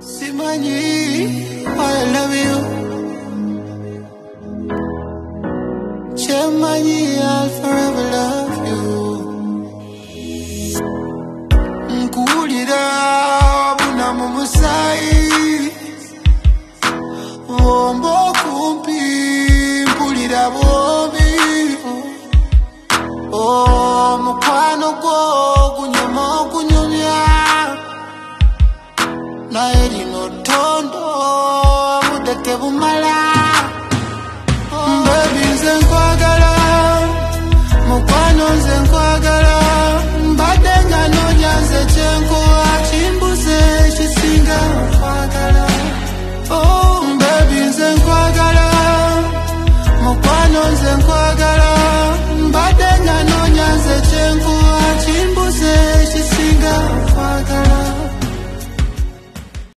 Simanyi, I love you. Chemanyi, I'll forever love you. Nkuwulira buna mu musaayi, womba okumpi mpulira bwomi. Oh, Omukwano gwo na erinotondo amudeke